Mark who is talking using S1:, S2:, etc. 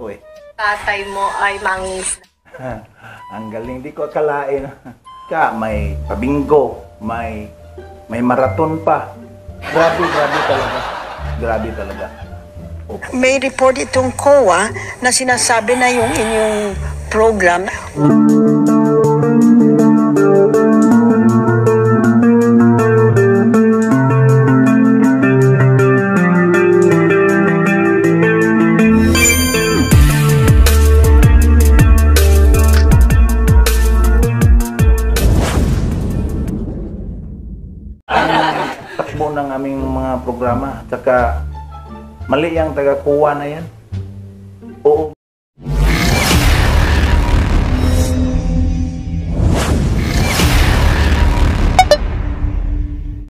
S1: ko eh.
S2: Tatay mo ay mangingisda.
S1: Ang galing, di ko akalain. Ka, may pabinggo, may may maraton pa. Grabe, grabe talaga. Grabe talaga. Opo.
S3: May report itong COA na sinasabi na yung inyong program
S1: takbo ng aming mga programa. Tsaka mali yung taga-kuha na yan. Oo.